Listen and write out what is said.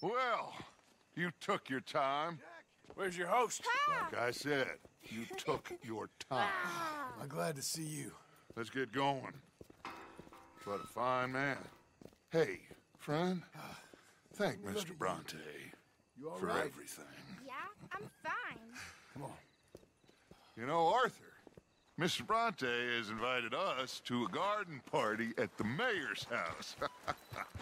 Well, you took your time. Where's your host? Like I said, you took your time. I'm glad to see you. Let's get going. What a fine man. Hey, friend. Thank Mr. Bronte You for right? everything. Yeah, I'm fine. Come on. You know, Arthur, Mr. Bronte has invited us to a garden party at the mayor's house.